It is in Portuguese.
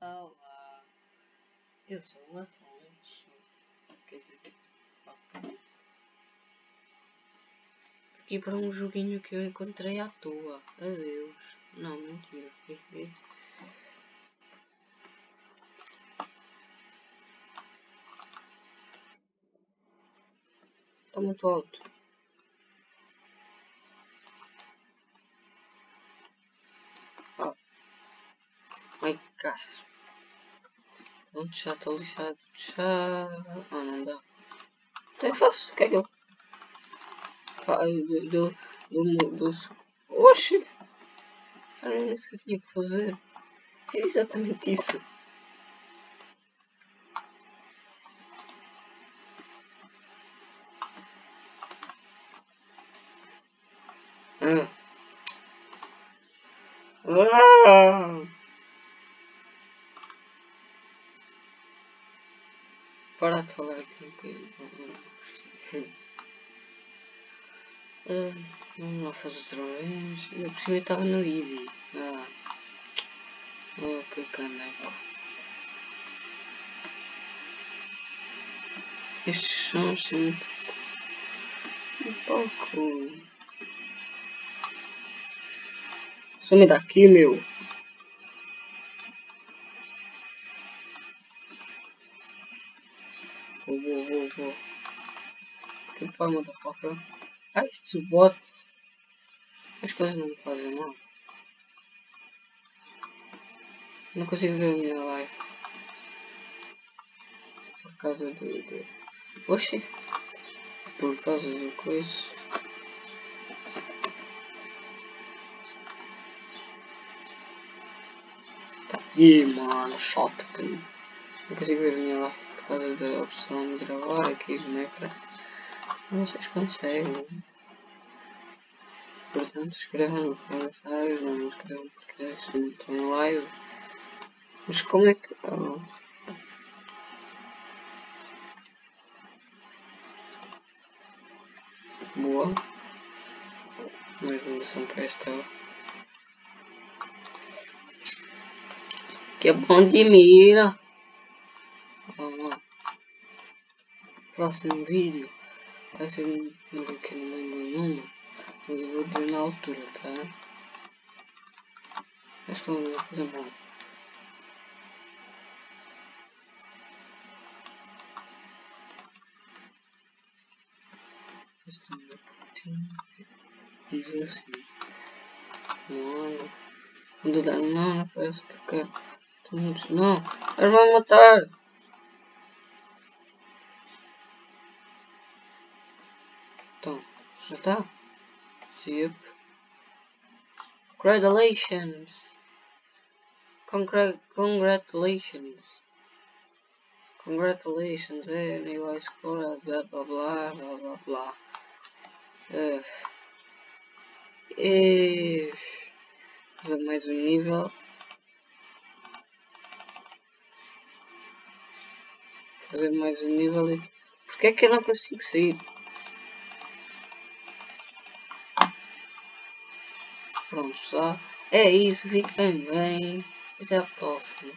Olá, eu sou o Afonso. Quer dizer, ok. Aqui para um joguinho que eu encontrei à toa. Adeus. Não, mentira. Está muito alto. Ai, cara. Pronto, já estou lixado. Já. Ah, não dá. Então eu faço. O que é que eu. Do. Do. do. Oxi! Cara, eu não sei o que que fazer. É exatamente isso. Ah. Ah. Para de falar aqui um bocadinho. Uh, vamos lá fazer outra vez. Ainda por cima estava no easy. Ah. Oh, que caneco. Estes são assim um pouco. Some daqui, meu. Vou, vou, vou, vou. Que pai, motherfucker. Ah, estes bots. As coisas não me fazem mal. Não consigo ver a minha live. Por causa do... do... Oxi. Por causa do coisa. Tá. Ih, mano, shotgun. Não consigo ver a minha live causa da opção de gravar aqui no ecrã. Vocês conseguem. Portanto, escrevam comentários, não escrevam porque não estou em live. Mas como é que. Oh. Boa. Uma evolução para esta. Que é bom de mira. Oh. Próximo vídeo. Vai ser um número que não lembro mas eu vou dizer na altura, tá? Acho que eu fazer mal. Diz assim. Mano. Quando dá mano, parece que eu quero. Não, eles vão matar. Já tá? Yep. Congratulations. Congra congratulations. Congratulations, high score, blá blá blá blá blá blá. Uh. E... Fazer mais um nível. Fazer mais um nível e... Porquê é que eu não consigo sair? Pronto, só é isso. Fiquem bem. Até a próxima.